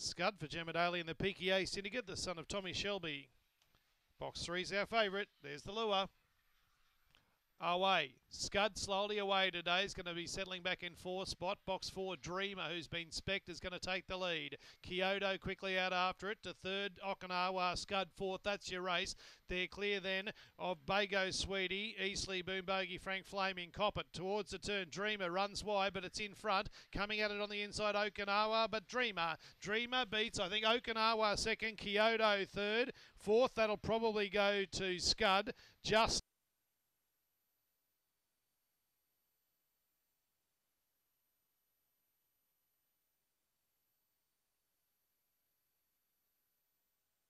Scud for Gemma Daly in the PKA Syndicate, the son of Tommy Shelby. Box three's our favourite. There's the lure. Away. Scud slowly away today. Is going to be settling back in four spot. Box four, Dreamer, who's been specced, is going to take the lead. Kyoto quickly out after it to third. Okinawa, Scud fourth. That's your race. They're clear then of Bago Sweetie, Eastleigh, Boom Bogey, Frank Flaming, Coppet. Towards the turn, Dreamer runs wide, but it's in front. Coming at it on the inside, Okinawa, but Dreamer. Dreamer beats, I think, Okinawa second, Kyoto third. Fourth, that'll probably go to Scud. Just